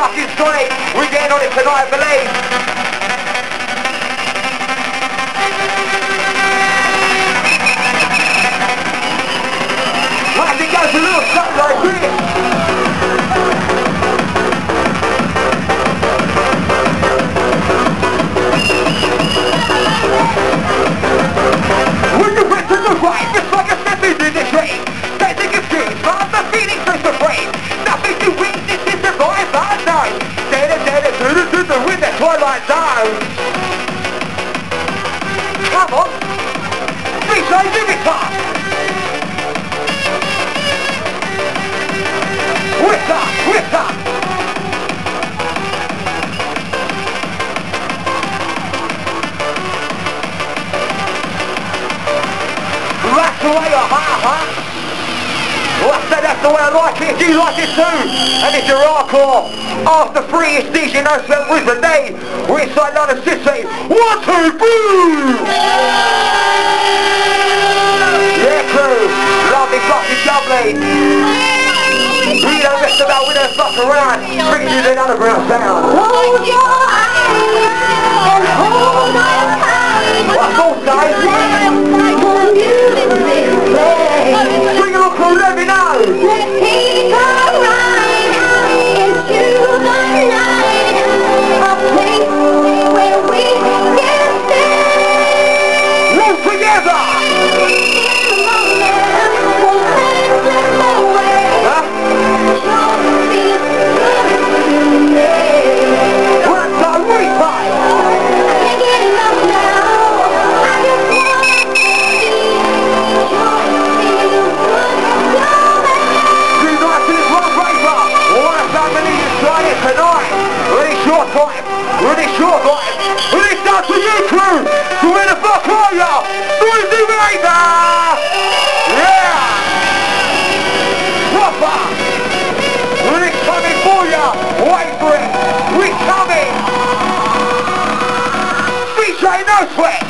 fucking straight. We're getting on it tonight, I believe. Come on. Three sides of it, Whip up, whip up. That's the way up, huh? That's the way I like it. You like it too. And it's your hardcore. After three, it's DJ Sweat with the day. We're inside London City. One, two, boom! Yeah, crew. Lovely, fucking lovely. We don't mess about, we don't fuck around. Bring you the underground sound. Ready, short line. Ready, start to you crew. To win the fuck are ya? Noisy Raider! Yeah! Proper! Ready, coming for ya. Wait for it. We coming. DJ No Sweat.